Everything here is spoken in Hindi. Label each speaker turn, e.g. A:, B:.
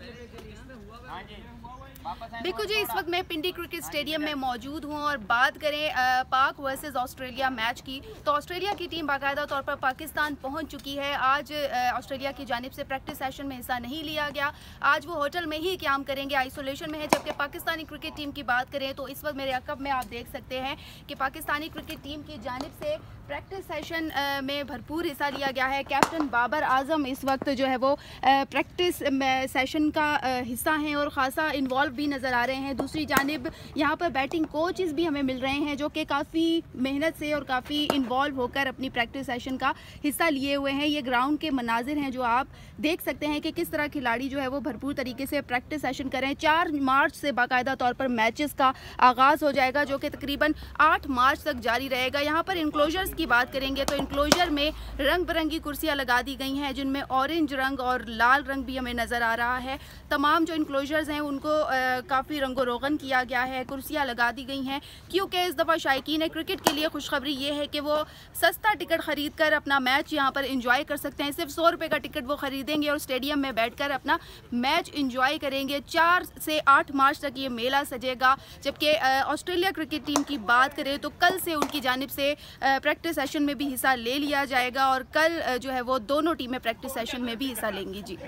A: पहले हाँ जी। बिल्कुल जी, इस वक्त मैं पिंडी क्रिकेट स्टेडियम में मौजूद हूँ और बात करें पाक वर्सेस ऑस्ट्रेलिया मैच की तो ऑस्ट्रेलिया की टीम बाकायदा तौर पर पाकिस्तान पहुँच चुकी है। आज ऑस्ट्रेलिया की जानब से प्रैक्टिस सेशन में हिस्सा नहीं लिया गया। आज वो होटल में ही क्याम करेंगे, आइसोलेशन में है। जबकि पाकिस्तानी क्रिकेट टीम की बात करें तो इस वक्त मेरे अकब में आप देख सकते हैं कि पाकिस्तानी क्रिकेट टीम की जानब से प्रैक्टिस सेशन में भरपूर हिस्सा लिया गया है। कैप्टन बाबर आज़म इस वक्त जो है वो प्रैक्टिस सेशन का हिस्सा हैं और ख़ासा इन्वॉल्व भी नज़र आ रहे हैं। दूसरी जानब, यहाँ पर बैटिंग कोचेज़ भी हमें मिल रहे हैं, जो कि काफ़ी मेहनत से और काफ़ी इन्वॉल्व होकर अपनी प्रैक्टिस सेशन का हिस्सा लिए हुए हैं। ये ग्राउंड के मनाजिर हैं, जो आप देख सकते हैं कि किस तरह खिलाड़ी जो है वो भरपूर तरीके से प्रैक्टिस सेशन करें। चार मार्च से बाकायदा तौर पर मैचेस का आगाज़ हो जाएगा, जो कि तकरीबन आठ मार्च तक जारी रहेगा। यहाँ पर इंक्लोजर्स की बात करेंगे तो इंक्लोजर में रंग बिरंगी कुर्सियाँ लगा दी गई हैं, जिनमें ऑरेंज रंग और लाल रंग भी हमें नज़र आ रहा है। तमाम जो इंक्लोजर्स हैं, उनको काफ़ी रंगो रोगन किया गया है, कुर्सियाँ लगा दी गई हैं। क्योंकि इस दफ़ा शायकीन क्रिकेट के लिए खुशखबरी ये है कि वो सस्ता टिकट ख़रीद कर अपना मैच यहाँ पर इंजॉय कर सकते हैं। सिर्फ़ सौ रुपये का टिकट वो ख़रीदेंगे और स्टेडियम में बैठ कर अपना मैच इंजॉय करेंगे। चार से आठ मार्च तक ये मेला सजेगा। जबकि ऑस्ट्रेलिया क्रिकेट टीम की बात करें तो कल से उनकी जानब से प्रैक्टिस सेशन में भी हिस्सा ले लिया जाएगा और कल जो है वो दोनों टीमें प्रैक्टिस सेशन में भी हिस्सा लेंगी। जी।